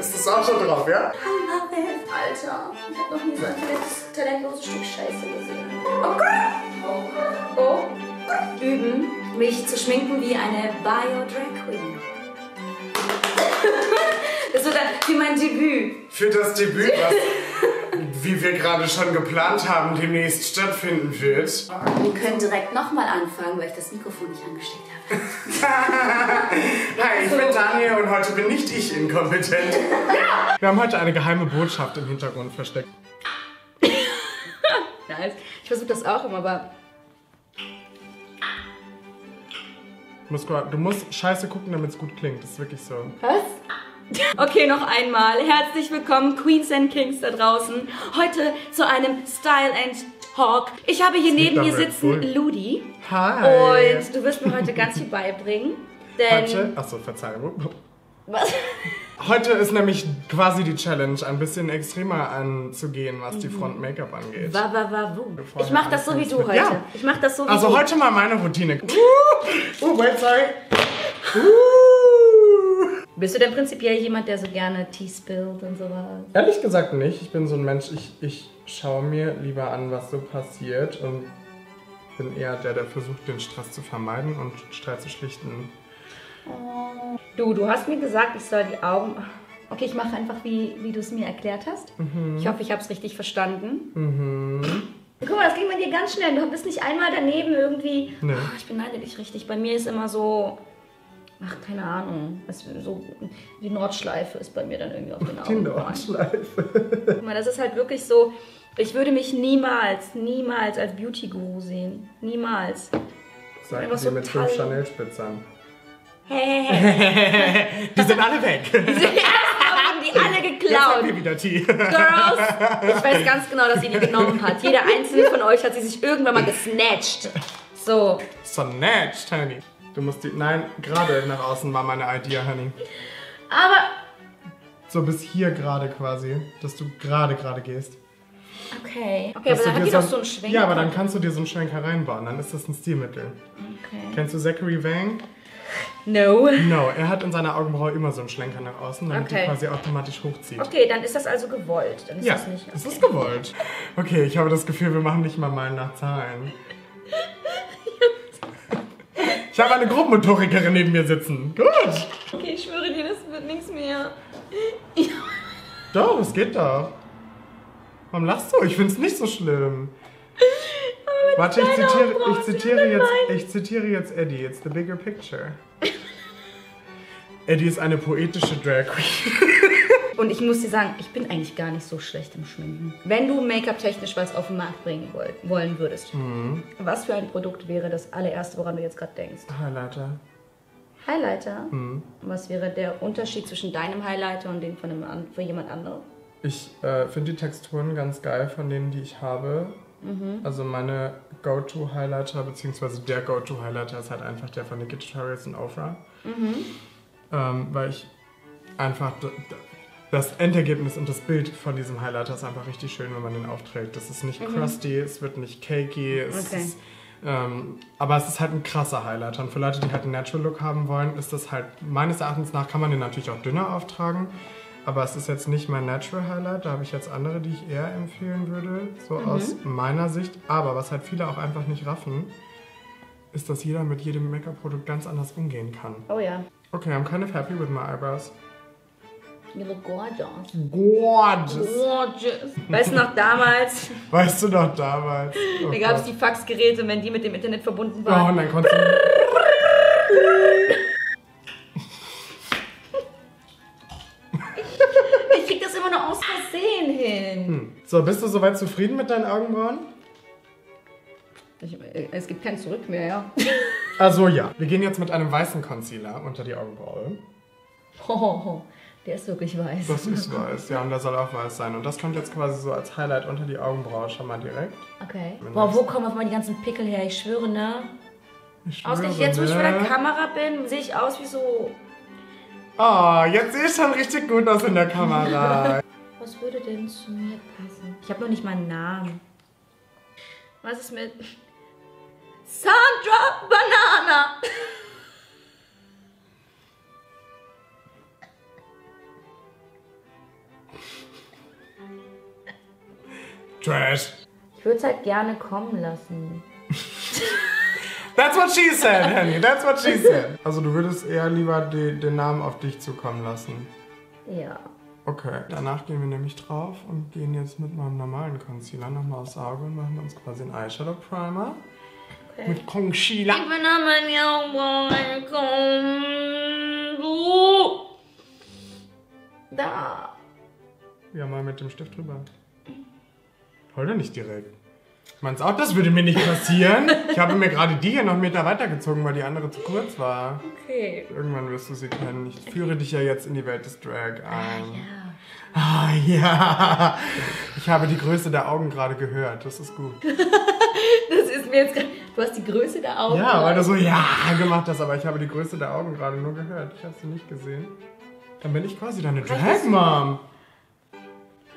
ist das auch schon drauf, ja? Alter, ich hab noch nie so ein talent- talentloses Stück Scheiße gesehen. Oh Gott! Oh. Üben, mich zu schminken wie eine Bio-Drag Queen. Das wird dann wie mein Debüt. Für das Debüt, was, wie wir gerade schon geplant haben, demnächst stattfinden wird. Wir können direkt nochmal anfangen, weil ich das Mikrofon nicht angesteckt habe. Hi, ich bin Daniel und heute bin nicht ich inkompetent. Wir haben heute eine geheime Botschaft im Hintergrund versteckt. Nice. Ich versuche das auch immer, aber Du musst, du musst scheiße gucken, damit es gut klingt. Das ist wirklich so. Was? Okay, noch einmal. Herzlich willkommen, Queens and Kings da draußen. Heute zu einem Style and Talk. Ich habe hier neben mir sitzen Bull. Ludi. Hi. Und du wirst mir heute ganz viel beibringen. Denn. Heute, achso, Verzeihung. Was? Heute ist nämlich quasi die Challenge, ein bisschen extremer anzugehen, was die Front-Make-up angeht. Wa, wa, wa, wo. Ich mach das so wie du heute. Ja. Ich mach das so wie Also du. heute mal meine Routine. Uh, uh wait, sorry. Uh. Bist du denn prinzipiell jemand, der so gerne Tea spillt und sowas? Ehrlich gesagt nicht. Ich bin so ein Mensch, ich, ich schaue mir lieber an, was so passiert und bin eher der, der versucht, den Stress zu vermeiden und Streit zu schlichten. Du, du hast mir gesagt, ich soll die Augen. Okay, ich mache einfach, wie, wie du es mir erklärt hast. Ich hoffe, ich habe es richtig verstanden. Guck mal, das ging bei dir ganz schnell. Du bist nicht einmal daneben irgendwie. Nee. Oh, ich beneide dich richtig. Bei mir ist immer so. Ach, keine Ahnung. Es, so, die Nordschleife ist bei mir dann irgendwie auf den Die Augen. Nordschleife. Guck mal, das ist halt wirklich so. Ich würde mich niemals, niemals als Beauty-Guru sehen. Niemals. Sagen Einfach sie so mit fünf Chanel-Spitzern. Hey, hey, hey. Die sind alle weg. Die haben die alle geklaut. wieder Tee. Girls, ich weiß ganz genau, dass sie die genommen hat. Jeder einzelne von euch hat sie sich irgendwann mal gesnatcht. So, Snatched, Honey. Du musst die. Nein, gerade nach außen war meine Idee, Honey. aber So bis hier gerade quasi, dass du gerade gerade gehst. okay. Okay, Dass aber dann hat die doch so einen Schwenker. Ja, aber dann kannst du dir so einen Schwenker reinbauen, dann ist das ein Stilmittel. Okay. Kennst du Zachary Vang? No. No, er hat in seiner Augenbraue immer so einen Schlenker nach außen, damit Okay. die quasi automatisch hochzieht. Okay, dann ist das also gewollt. Dann ist Ja, das nicht. es Okay. ist gewollt. Okay, ich habe das Gefühl, wir machen nicht mal mal nach Zahlen. Ich habe eine Grobmotorikerin neben mir sitzen. Gut. okay, ich schwöre dir, das wird nichts mehr. Doch, es geht doch. Warum lachst du? Ich finde es nicht so schlimm. Warte, ich zitiere, ich, zitiere jetzt, ich zitiere jetzt Eddie. It's the bigger picture. Eddie ist eine poetische Drag Queen. Und ich muss dir sagen, ich bin eigentlich gar nicht so schlecht im Schminken. Wenn du Make-up-technisch was auf den Markt bringen woll wollen würdest, Mhm. was für ein Produkt wäre das allererste, woran du jetzt gerade denkst? Highlighter. Highlighter. Mhm. Was wäre der Unterschied zwischen deinem Highlighter und dem von, einem, von jemand anderem? Ich äh, finde die Texturen ganz geil von denen, die ich habe. Mhm. Also meine Go-To-Highlighter, beziehungsweise der Go-To-Highlighter ist halt einfach der von Nikki Tutorials und Ofra. Mhm. Ähm, weil ich einfach das Endergebnis und das Bild von diesem Highlighter ist einfach richtig schön, wenn man den aufträgt. Das ist nicht crusty, es wird nicht cakey, es Mhm. Okay. ist, ähm, aber es ist halt ein krasser Highlighter. Und für Leute, die halt einen Natural Look haben wollen, ist das halt meines Erachtens nach kann man den natürlich auch dünner auftragen. Aber es ist jetzt nicht mein Natural Highlight, da habe ich jetzt andere, die ich eher empfehlen würde, so Mhm. aus meiner Sicht. Aber was halt viele auch einfach nicht raffen, ist, dass jeder mit jedem Make-up-Produkt ganz anders umgehen kann. Oh ja. Okay, I'm kind of happy with my eyebrows. You look gorgeous. Gorgeous. Gorgeous. Weißt du noch damals, Weißt du noch damals? Oh da gab es die Faxgeräte, wenn die mit dem Internet verbunden Oh, waren. und dann konntest du... Ich krieg das immer nur aus Versehen hin. So, bist du soweit zufrieden mit deinen Augenbrauen? Ich, es gibt kein Zurück mehr, ja. Also ja. Wir gehen jetzt mit einem weißen Concealer unter die Augenbraue. Oh, der ist wirklich weiß. Das ist weiß, ja, und der soll auch weiß sein. Und das kommt jetzt quasi so als Highlight unter die Augenbraue schon mal direkt. Okay. Boah, wo kommen auf mal die ganzen Pickel her? Ich schwöre, ne? Ich Ausgerechnet schwöre, jetzt, wo ich vor der ne? Kamera bin, sehe ich aus wie so. Oh, jetzt sehe ich schon richtig gut aus in der Kamera. Was würde denn zu mir passen? Ich habe noch nicht mal einen Namen. Was ist mit. Sandra Banana! Trash. Ich würde es halt gerne kommen lassen. That's what she said, Henny. That's what she said. Also du würdest eher lieber die, den Namen auf dich zukommen lassen. Ja. Okay, danach gehen wir nämlich drauf und gehen jetzt mit meinem normalen Concealer nochmal aufs Auge und machen uns quasi einen Eyeshadow Primer. Okay. Mit Concealer. Ich bin an mein Augen gekommen. Da. Ja, mal mit dem Stift drüber. Hol doch nicht direkt. Meinst auch, das würde mir nicht passieren? Ich habe mir gerade die hier noch einen Meter weitergezogen, weil die andere zu kurz war. Okay. Irgendwann wirst du sie kennen. Ich führe dich ja jetzt in die Welt des Drag ein. Ja. Ah ja. Ich habe die Größe der Augen gerade gehört. Das ist gut. Das ist mir jetzt gerade. Du hast die Größe der Augen. Ja, weil du so ja gemacht hast, aber ich habe die Größe der Augen gerade nur gehört. Ich habe sie nicht gesehen. Dann bin ich quasi deine Drag Mom.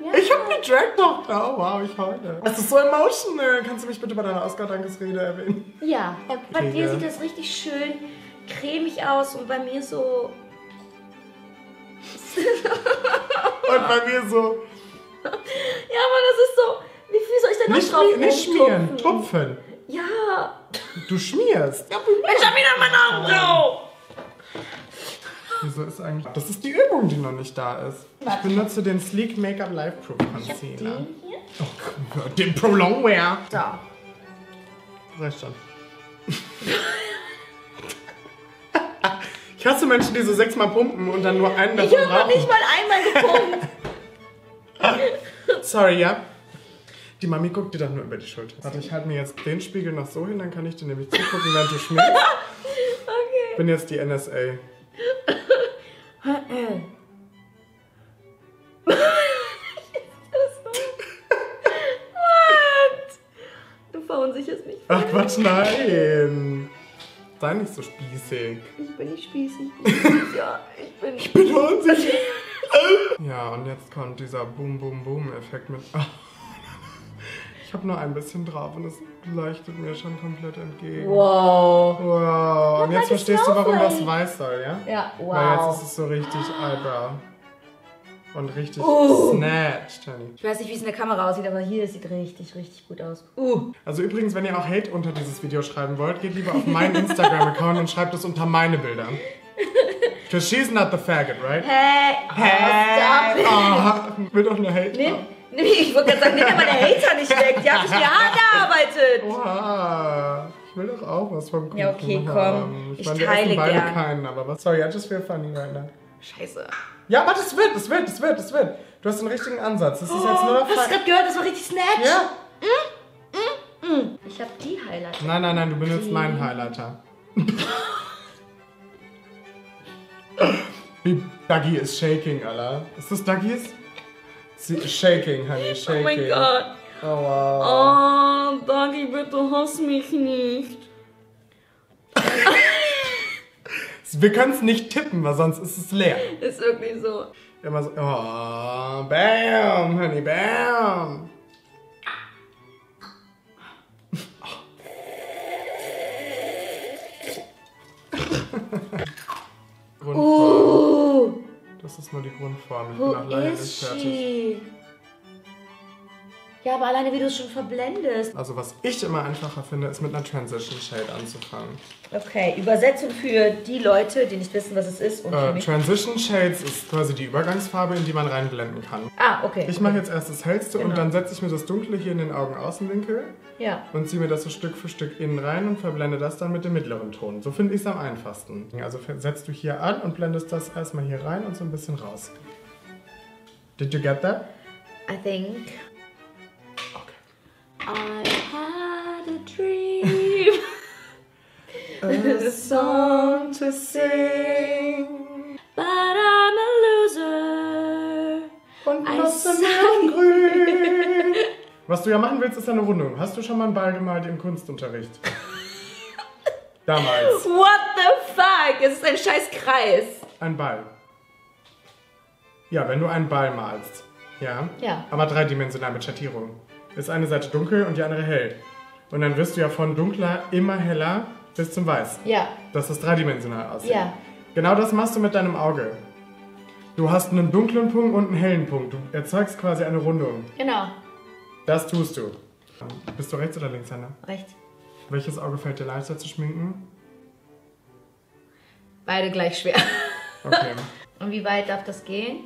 Ja. Ich habe eine Drag-Tochter. Oh wow, ich heule. Das ist so emotional. Kannst du mich bitte bei deiner Oscar-Dankesrede erwähnen? Ja. Bei dir ja. sieht das richtig schön cremig aus und bei mir so. Und bei mir so, Ja, aber das ist so. Wie viel soll ich denn noch nicht, drauf nicht schmieren, tupfen. Ja. Du schmierst. Ich hab wieder meine Augenbrauen. Wieso ist eigentlich... Das ist die Übung, die noch nicht da ist. Ich benutze den Sleek Makeup Life Proof Concealer. Den hier? Oh Gott, den Prolong Wear. So. Reicht schon. Ich hasse Menschen, die so sechsmal pumpen und dann nur einen davon Ich habe nicht mal einmal gepumpt. Sorry, ja? Die Mami guckt dir doch nur über die Schulter. Warte, ich halte mir jetzt den Spiegel noch so hin, dann kann ich dir nämlich zugucken, während du schmierst. okay. bin jetzt die NSA. Du verunsicherst mich. Ach Quatsch, nein. Sei nicht so spießig. Ich bin nicht spießig. Ich bin, ja, ich bin. Ich bin unsicher. ja, und jetzt kommt dieser Boom, Boom, Boom-Effekt mit. Ich habe nur ein bisschen drauf und es leuchtet mir schon komplett entgegen. Wow. Wow. Und jetzt verstehst du, warum das weiß soll, ja? Ja, Weil jetzt wow. ist es so richtig Eyebrow. Und richtig Oh. snatched, Honey. Ich weiß nicht, wie es in der Kamera aussieht, aber hier sieht richtig, richtig gut aus. Uh. Also übrigens, wenn ihr auch Hate unter dieses Video schreiben wollt, geht lieber auf meinen Instagram-Account und schreibt es unter meine Bilder. Because she's not the faggot, right? Hey. Oh, stop it. Oh, will doch nur Hate. Nimm, ich wollte gerade sagen, nimm mir meine Hater nicht weg. Die haben sich mir hart erarbeitet. Oha. Ich will doch auch was vom Kuchen Ja, okay, komm. haben. Ich meine, wir teile essen beide keinen, aber was soll ja, just feel funny right now. Scheiße. Ja, aber das wird, das wird, das wird, das wird. Du hast den richtigen Ansatz. Das ist jetzt nur noch Hast du gerade gehört? Das war richtig snatch. Ja. Ich habe die Highlighter. Nein, nein, nein, du benutzt Die- meinen Highlighter. Wie Dougie ist shaking, Alter. Ist das Dougies? Shaking, honey, Oh shaking. mein Gott. Oh, wow. Oh, Dagi, bitte hass mich nicht. Wir können es nicht tippen, weil sonst ist es leer. Ist wirklich so. Immer so, oh, bam, honey, bam. Das ist nur die Grundform. Ich who bin auch leider nicht fertig. Ja, aber alleine wie du es schon verblendest. Also was ich immer einfacher finde, ist mit einer Transition Shade anzufangen. Okay, Übersetzung für die Leute, die nicht wissen, was es ist und Äh. Transition Shades ist quasi die Übergangsfarbe, in die man reinblenden kann. Ah, okay. Ich mache jetzt erst das Hellste und Genau. dann setze ich mir das Dunkle hier in den Augenaußenwinkel Ja. und ziehe mir das so Stück für Stück innen rein und verblende das dann mit dem mittleren Ton. So finde ich es am einfachsten. Also setzt du hier an und blendest das erstmal hier rein und so ein bisschen raus. Did you get that? I think. I had a dream. A song to sing But I'm a loser. und was im Grün. Was du ja machen willst, ist eine Rundung. Hast du schon mal einen Ball gemalt im Kunstunterricht? Damals. What the fuck? Es ist ein scheiß Kreis. Ein Ball. Ja, wenn du einen Ball malst. Ja. Ja. Aber dreidimensional mit Schattierung. Ist eine Seite dunkel und die andere hell. Und dann wirst du ja von dunkler immer heller bis zum Weiß. Ja. Dass das dreidimensional aussieht. Ja. Genau das machst du mit deinem Auge. Du hast einen dunklen Punkt und einen hellen Punkt. Du erzeugst quasi eine Rundung. Genau. Das tust du. Bist du Rechts- oder Linkshänder? Rechts. Welches Auge fällt dir leichter zu schminken? Beide gleich schwer. Okay. Und wie weit darf das gehen?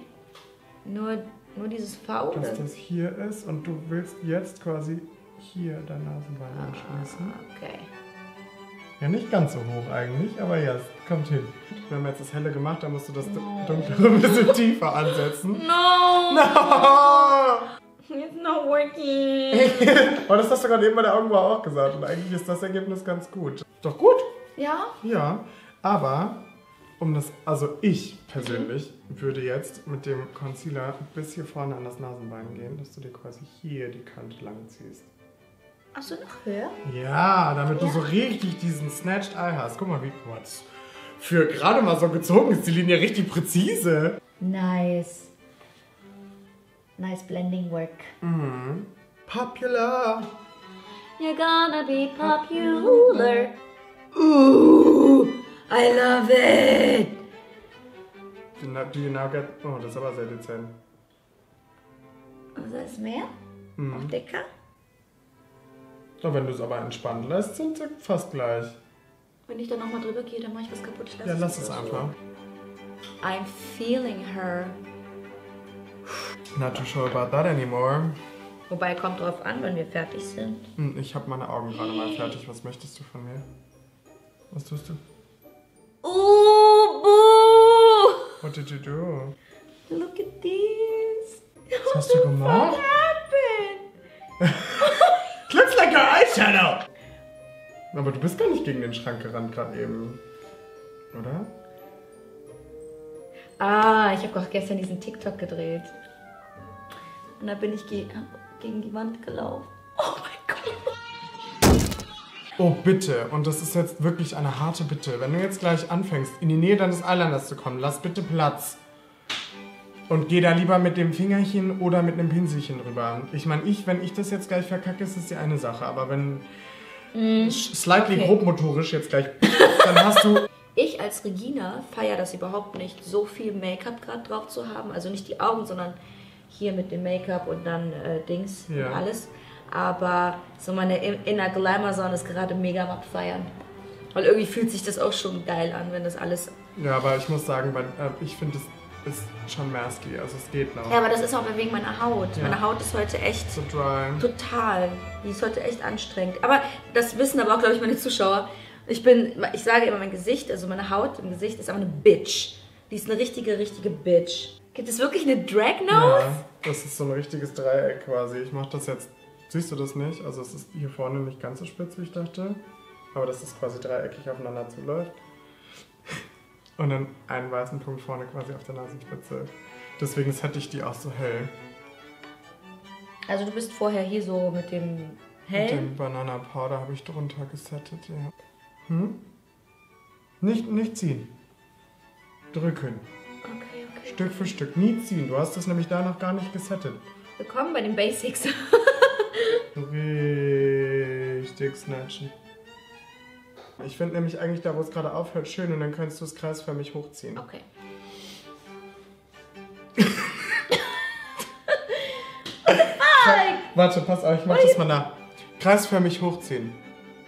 Nur, nur dieses V? Oder? Dass das hier ist und du willst jetzt quasi hier dein Nasenbein anschließen. Okay. Ja, nicht ganz so hoch eigentlich, aber ja, es kommt hin. Wir haben jetzt das helle gemacht, dann musst du das dunklere ein bisschen tiefer ansetzen. No! No! It's not working. Aber das hast du gerade eben bei der Augenbraue auch gesagt und eigentlich ist das Ergebnis ganz gut. Doch gut? Ja? Ja, aber um das, also ich persönlich würde jetzt mit dem Concealer bis hier vorne an das Nasenbein gehen, dass du dir quasi hier die Kante lang ziehst. Achso, noch höher? Ja, damit du so richtig diesen Snatched Eye hast. Guck mal, wie kurz. Für gerade mal so gezogen ist die Linie richtig präzise. Nice. Nice blending work. Popular. You're gonna be popular. Ooh, I love it. Do you now- do you now get... Oh, das ist aber sehr dezent. Also ist mehr? Auch dicker? So, wenn du es aber entspannt lässt, sind sie fast gleich. Wenn ich da nochmal drüber gehe, dann mache ich was kaputt. Ich Ja, lass es einfach. I'm feeling her. Not too sure about that anymore. Wobei, kommt drauf an, wenn wir fertig sind. Hm, Ich habe meine Augen gerade mal fertig. Was möchtest du von mir? Was tust du? Uh, boo! What did you do? Look at this. Was hast du gemacht? What happened? Looks like your eyeshadow! Aber du bist gar nicht gegen den Schrank gerannt gerade eben. Oder? Ah, ich habe auch gestern diesen TikTok gedreht. Und da bin ich ge gegen die Wand gelaufen. Oh bitte. Und das ist jetzt wirklich eine harte Bitte. Wenn du jetzt gleich anfängst, in die Nähe deines Eyeliners zu kommen, lass bitte Platz. Und geh da lieber mit dem Fingerchen oder mit einem Pinselchen rüber. Ich meine, ich, wenn ich das jetzt gleich verkacke, ist das die eine Sache. Aber wenn sch- slightly okay. grobmotorisch jetzt gleich, dann hast du... Ich als Regina feiere das überhaupt nicht, so viel Make-up gerade drauf zu haben. Also nicht die Augen, sondern hier mit dem Make-up und dann äh, Dings Ja. und alles. Aber so meine In- Inner Glamour Zone ist gerade mega am Abfeiern. Weil irgendwie fühlt sich das auch schon geil an, wenn das alles. Ja, aber ich muss sagen, weil, äh, ich finde, es ist schon masky. Also es geht noch. Ja, aber das ist auch wegen meiner Haut. Ja. Meine Haut ist heute echt So dry. Total. Die ist heute echt anstrengend. Aber das wissen aber auch, glaube ich, meine Zuschauer. Ich bin, ich sage immer, mein Gesicht, also meine Haut im Gesicht ist aber eine Bitch. Die ist eine richtige, richtige Bitch. Gibt es wirklich eine Drag Nose? Ja, das ist so ein richtiges Dreieck quasi. Ich mache das jetzt. Siehst du das nicht? Also es ist hier vorne nicht ganz so spitz, wie ich dachte. Aber dass das quasi dreieckig aufeinander zuläuft. Und dann einen weißen Punkt vorne quasi auf der Nasenspitze. Deswegen hätte ich die auch so hell. Also du bist vorher hier so mit dem Mit hell. dem Banana Powder habe ich drunter gesettet, ja. Hm? Nicht, nicht ziehen. Drücken. Okay, okay. Stück für Stück. Nie ziehen. Du hast das nämlich da noch gar nicht gesettet. Willkommen bei den Basics. Richtig snatchen. Ich finde nämlich eigentlich da, wo es gerade aufhört, schön und dann könntest du es kreisförmig hochziehen. Okay. Warte, pass auf, ich mach das mal nach. Kreisförmig hochziehen.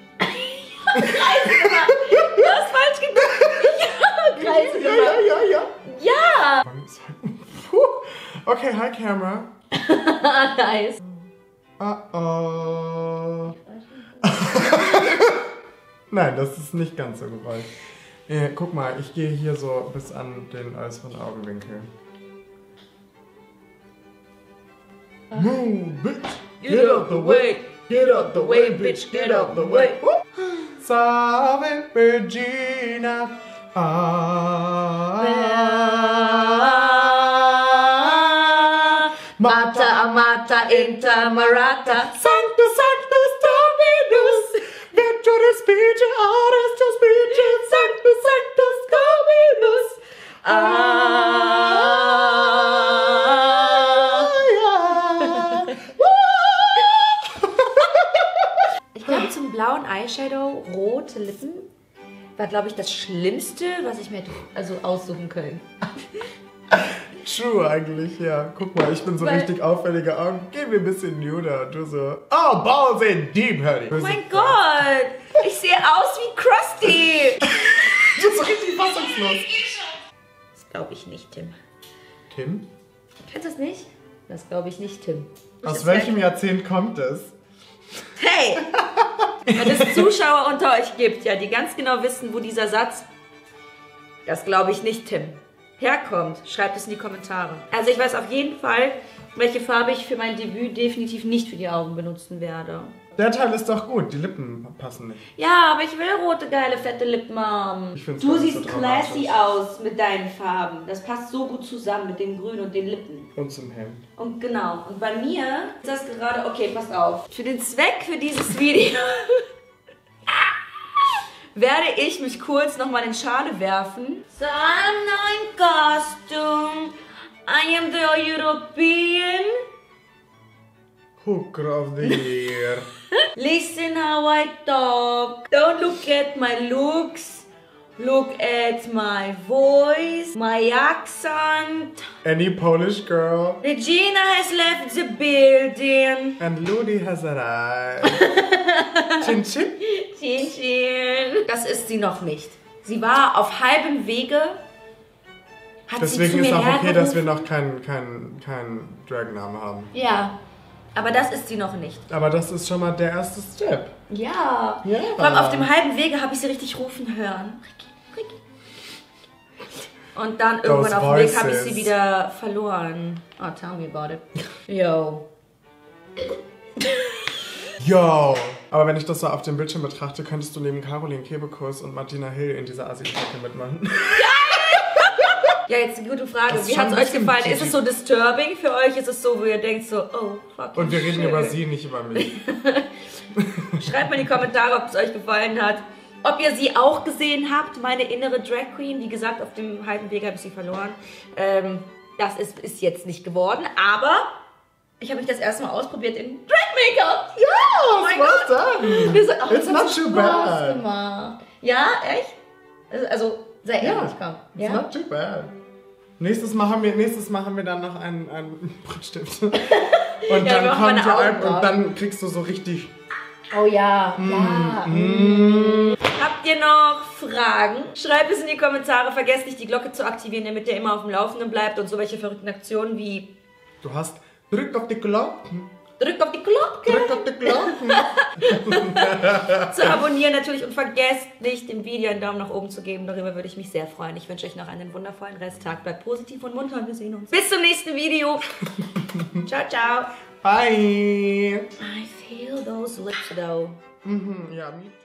Du hast falsch geguckt. Kreise Ja, gemacht. ja, ja, ja. Ja. Puh. Okay, hi Camera. Nice. Uh oh. Nein, das ist nicht ganz so gewollt. Äh, guck mal, ich gehe hier so bis an den äußeren Augenwinkel. Move, bitch! Get out the way. Get out the way, bitch, get out the way. Salve Regina. Ah. Inter marata. Sanctus, Sanctus Dominus, Venture Speech, Arestus Speech, Sanctus, Sanctus Dominus. Ah. Ich glaube, zum blauen Eyeshadow rote Lippen war, glaube ich, das Schlimmste, was ich mir hätte also aussuchen können. True eigentlich, ja. Guck mal, ich bin so Weil- richtig auffällige Augen. Gib mir ein bisschen nuder. Du so, oh, balls in deep, honey. Oh mein Gott! Ich sehe aus wie Krusty! Du bist so richtig fassungslos. Das glaube ich nicht, Tim. Tim? Kennst du das nicht? Das glaube ich nicht, Tim. Aus Das welchem wär- Jahrzehnt kommt es? Hey! Wenn es Zuschauer unter euch gibt, ja, die ganz genau wissen, wo dieser Satz, das glaube ich nicht, Tim, herkommt, schreibt es in die Kommentare. Also ich weiß auf jeden Fall, welche Farbe ich für mein Debüt definitiv nicht für die Augen benutzen werde. Der Teil ist doch gut, die Lippen passen nicht. Ja, aber ich will rote, geile, fette Lippen haben. Ich find's Du siehst so classy aus mit deinen Farben. Das passt so gut zusammen mit dem Grün und den Lippen. Und zum Hemd. Und genau, und bei mir ist das gerade, okay, passt auf. Für den Zweck für dieses Video werde ich mich kurz nochmal in Schale werfen. So, I am the European. Hooker of the year. Listen how I talk. Don't look at my looks. Look at my voice, my accent. Any Polish girl. Regina has left the building. And Ludi has arrived. chin chin. Chin, chin. Das ist sie noch nicht. Sie war auf halbem Wege. Hat sie zu Deswegen mir ist auch okay, dass wir noch keinen kein, kein Drag-Namen haben. Ja, aber das ist sie noch nicht. Aber das ist schon mal der erste Step. Ja. Ja. Vor allem auf dem halben Wege habe ich sie richtig rufen hören. Ricky, Ricky. Und dann irgendwann auf dem Weg habe ich sie wieder verloren. Oh, tell me about it. Yo. Yo! Aber wenn ich das so auf dem Bildschirm betrachte, könntest du neben Caroline Kebekus und Martina Hill in dieser Asi-Strecke mitmachen. Ja, jetzt eine gute Frage. Wie hat es euch gefallen? Ist es so disturbing für euch? Ist es so, wo ihr denkt so, oh, fuck. Und wir reden über sie, nicht über mich. Schreibt mal in die Kommentare, ob es euch gefallen hat. Ob ihr sie auch gesehen habt, meine innere Drag Queen. Wie gesagt, auf dem halben Weg habe ich sie verloren. Ähm, das ist, ist jetzt nicht geworden, aber ich habe mich das erste Mal ausprobiert in Drag Make-up. Ja, oh mein well Gott. done. Wir sind- oh, It's das hat not so too bad. gemacht. Ja, echt? Also- Also, sei Ja, ehrlich, komm. it's Ja? not too bad. Nächstes Mal haben wir, nächstes Mal haben wir dann noch einen, einen Brittstift. Und wir dann machen kommt ein, Augenbrauen. und dann kriegst du so richtig. Oh ja, ja. Mm. Habt ihr noch Fragen? Schreibt es in die Kommentare. Vergesst nicht, die Glocke zu aktivieren, damit ihr immer auf dem Laufenden bleibt und so welche verrückten Aktionen wie Du hast. Drück auf die Glocken. Drückt auf die Glocke Drück auf die Glocken. zu abonnieren natürlich und vergesst nicht, dem Video einen Daumen nach oben zu geben. Darüber würde ich mich sehr freuen. Ich wünsche euch noch einen wundervollen Resttag. Bleibt positiv und munter und wir sehen uns. Bis zum nächsten Video. ciao, ciao. Bye. I feel those lips though. Mhm, ja, me too.